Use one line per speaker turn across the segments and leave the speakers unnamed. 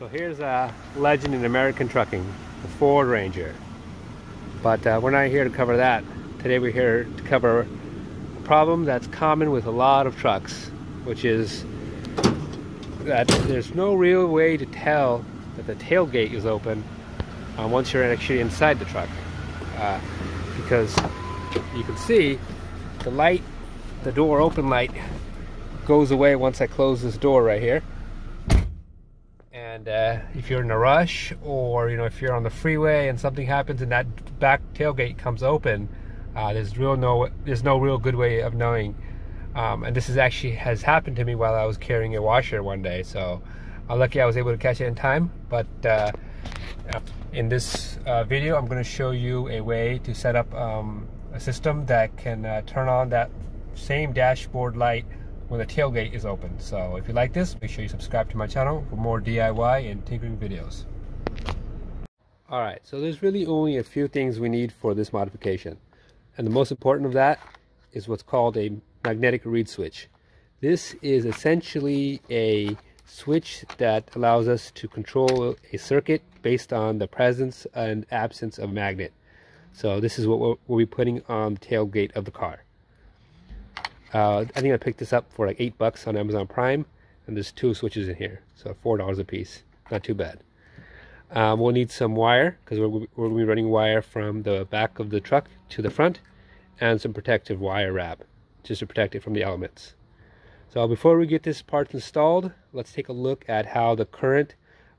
So here's a legend in American trucking, the Ford Ranger. But uh, we're not here to cover that. Today we're here to cover a problem that's common with a lot of trucks, which is that there's no real way to tell that the tailgate is open uh, once you're actually inside the truck. Uh, because you can see the light, the door open light, goes away once I close this door right here. And uh, if you're in a rush or you know if you're on the freeway and something happens and that back tailgate comes open, uh, there's real no there's no real good way of knowing. Um, and this is actually has happened to me while I was carrying a washer one day. So I'm lucky I was able to catch it in time. But uh, in this uh, video, I'm going to show you a way to set up um, a system that can uh, turn on that same dashboard light when the tailgate is open. So if you like this, make sure you subscribe to my channel for more DIY and tinkering videos. Alright, so there's really only a few things we need for this modification. And the most important of that is what's called a magnetic reed switch. This is essentially a switch that allows us to control a circuit based on the presence and absence of magnet. So this is what we'll, we'll be putting on the tailgate of the car. Uh, I think I picked this up for like eight bucks on Amazon Prime, and there's two switches in here, so four dollars a piece. Not too bad. Um, we'll need some wire because we're, we're going to be running wire from the back of the truck to the front, and some protective wire wrap just to protect it from the elements. So before we get this part installed, let's take a look at how the current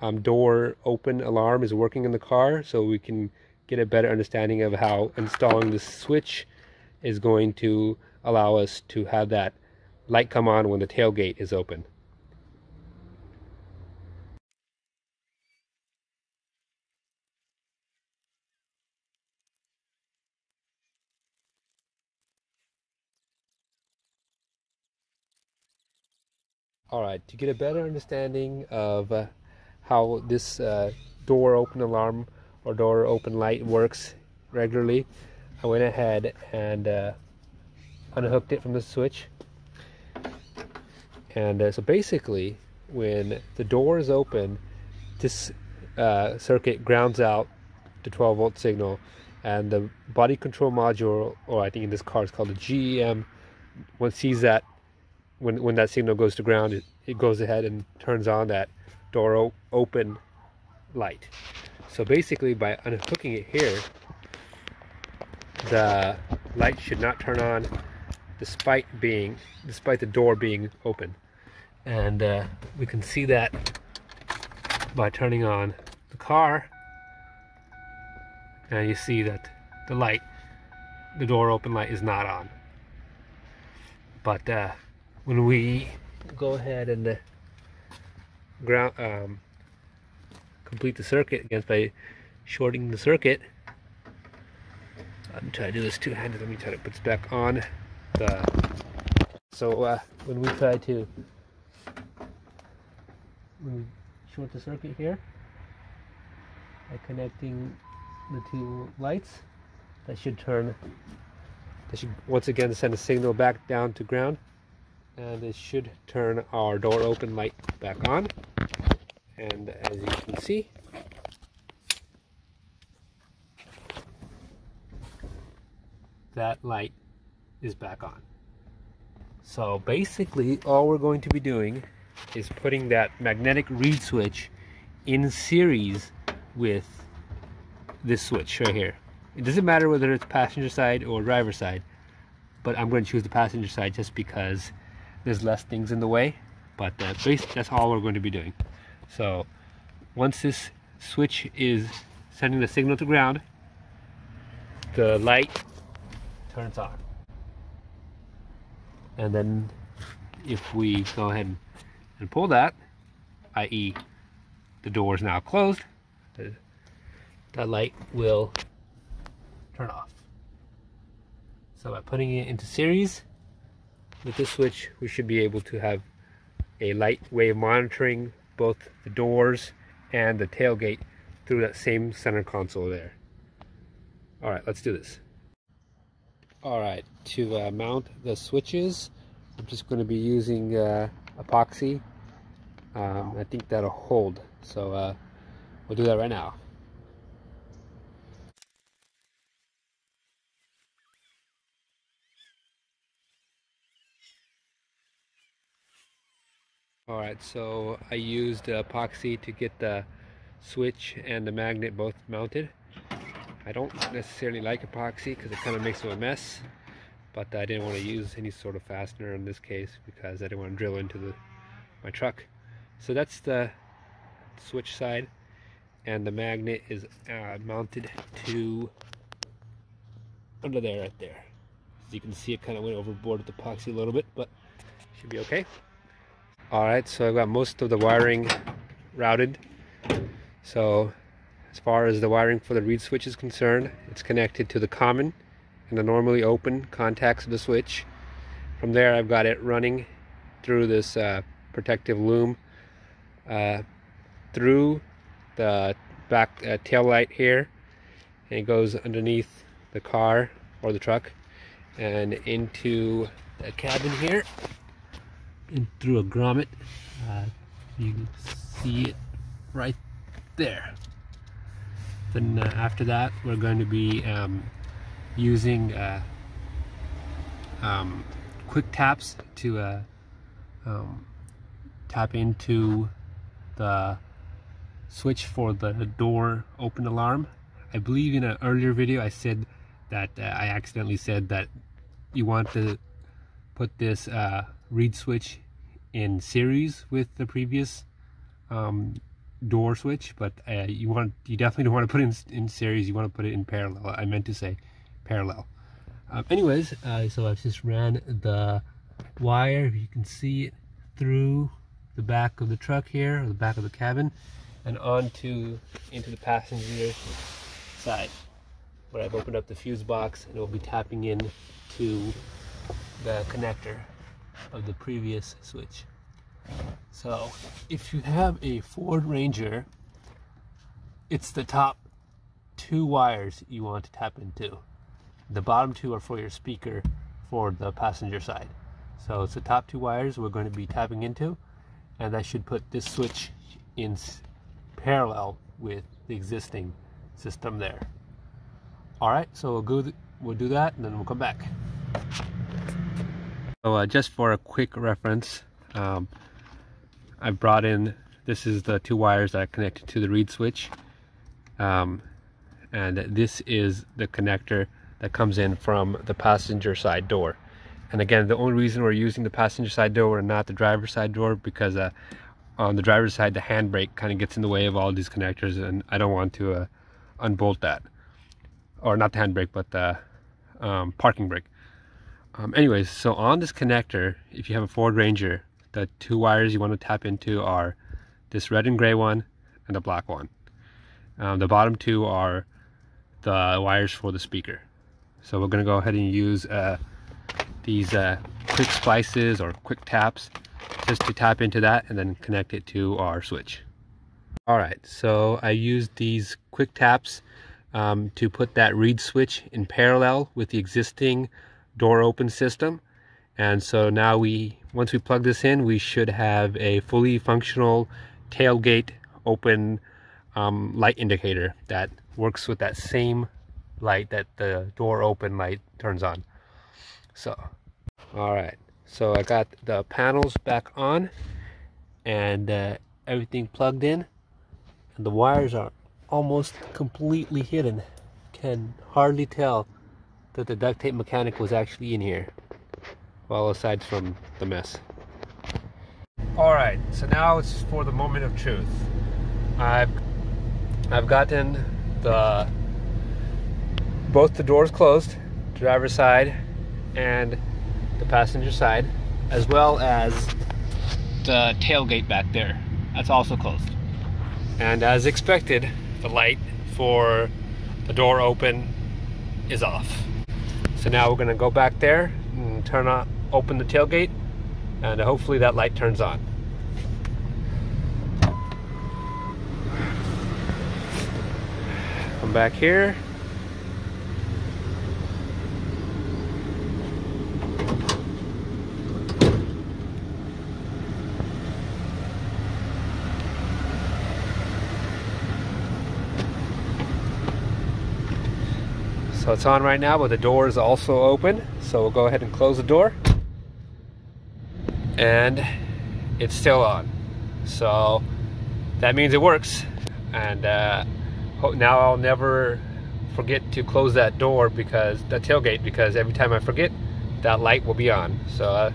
um, door open alarm is working in the car so we can get a better understanding of how installing the switch is going to allow us to have that light come on when the tailgate is open. Alright, to get a better understanding of uh, how this uh, door open alarm or door open light works regularly, I went ahead and uh, unhooked it from the switch. And uh, so basically, when the door is open, this uh, circuit grounds out the 12 volt signal, and the body control module, or I think in this car it's called the GEM, when sees that, when when that signal goes to ground, it, it goes ahead and turns on that door open light. So basically, by unhooking it here, the light should not turn on despite being despite the door being open. And uh, we can see that by turning on the car. And you see that the light the door open light is not on. But uh, when we go ahead and uh, ground um, complete the circuit against by shorting the circuit. I'm trying to do this two-handed. Let me try to put this back on the so uh, when we try to when we short the circuit here by connecting the two lights that should turn that should once again send a signal back down to ground and it should turn our door open light back on. And as you can see that light is back on. So basically all we're going to be doing is putting that magnetic reed switch in series with this switch right here. It doesn't matter whether it's passenger side or driver side, but I'm going to choose the passenger side just because there's less things in the way. But that's all we're going to be doing. So once this switch is sending the signal to ground, the light turns on and then if we go ahead and pull that i.e the door is now closed that light will turn off. So by putting it into series with this switch we should be able to have a light way of monitoring both the doors and the tailgate through that same center console there. All right let's do this all right, to uh, mount the switches, I'm just going to be using uh, epoxy. Um, I think that'll hold. So uh, we'll do that right now. All right, so I used epoxy to get the switch and the magnet both mounted. I don't necessarily like epoxy because it kind of makes a mess, but I didn't want to use any sort of fastener in this case because I didn't want to drill into the my truck. So that's the switch side and the magnet is uh, mounted to under there right there. As you can see it kind of went overboard with the epoxy a little bit, but should be okay. Alright, so I've got most of the wiring routed. So as far as the wiring for the reed switch is concerned, it's connected to the common and the normally open contacts of the switch. From there I've got it running through this uh, protective loom uh, through the back uh, tail light here and it goes underneath the car or the truck and into the cabin here and through a grommet. Uh, you can see it right there. Then uh, after that, we're going to be um, using uh, um, quick taps to uh, um, tap into the switch for the door open alarm. I believe in an earlier video I said that uh, I accidentally said that you want to put this uh, reed switch in series with the previous um, door switch, but uh, you want you definitely don't want to put it in, in series. You want to put it in parallel. I meant to say parallel. Um, anyways, uh, so I've just ran the wire. You can see it through the back of the truck here, or the back of the cabin, and onto into the passenger side, where I've opened up the fuse box, and it will be tapping in to the connector of the previous switch. So if you have a Ford Ranger, it's the top two wires you want to tap into. The bottom two are for your speaker for the passenger side. So it's the top two wires we're going to be tapping into and that should put this switch in parallel with the existing system there. Alright, so we'll, go we'll do that and then we'll come back. So uh, just for a quick reference, um, I brought in, this is the two wires that are connected to the reed switch. Um, and this is the connector that comes in from the passenger side door. And again, the only reason we're using the passenger side door and not the driver's side door because uh, on the driver's side, the handbrake kind of gets in the way of all these connectors and I don't want to uh, unbolt that. Or not the handbrake, but the um, parking brake. Um, anyways, so on this connector, if you have a Ford Ranger, the two wires you want to tap into are this red and gray one and the black one. Um, the bottom two are the wires for the speaker. So we're going to go ahead and use uh, these uh, quick splices or quick taps just to tap into that and then connect it to our switch. Alright, so I used these quick taps um, to put that reed switch in parallel with the existing door open system. And so now we, once we plug this in, we should have a fully functional tailgate open um, light indicator that works with that same light that the door open light turns on. So, all right. So I got the panels back on and uh, everything plugged in. And the wires are almost completely hidden. Can hardly tell that the duct tape mechanic was actually in here. Well, aside from the mess. Alright, so now it's for the moment of truth. I've I've gotten the both the doors closed, driver's side and the passenger side, as well as the tailgate back there. That's also closed. And as expected, the light for the door open is off. So now we're gonna go back there and turn on, open the tailgate and uh, hopefully that light turns on. Come back here. So it's on right now, but the door is also open. So we'll go ahead and close the door. And it's still on. So that means it works. And uh, now I'll never forget to close that door because the tailgate because every time I forget that light will be on. So uh,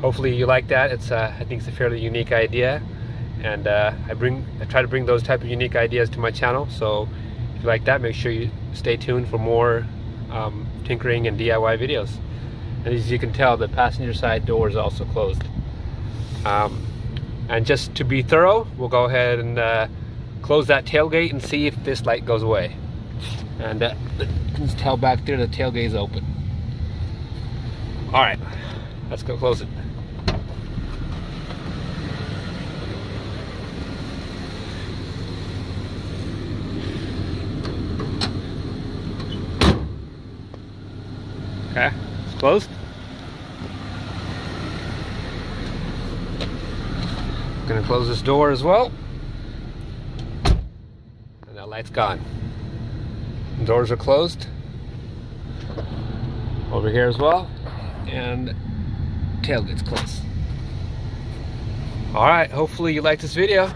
hopefully you like that. It's uh, I think it's a fairly unique idea. And uh, I bring I try to bring those type of unique ideas to my channel. So if you like that make sure you stay tuned for more um, tinkering and DIY videos. And as you can tell the passenger side door is also closed um, and just to be thorough we'll go ahead and uh, close that tailgate and see if this light goes away. And uh, you can tell back there. The tailgate is open. All right let's go close it. Okay it's closed close this door as well. And that light's gone. Doors are closed. Over here as well. And tailgate's closed. All right hopefully you like this video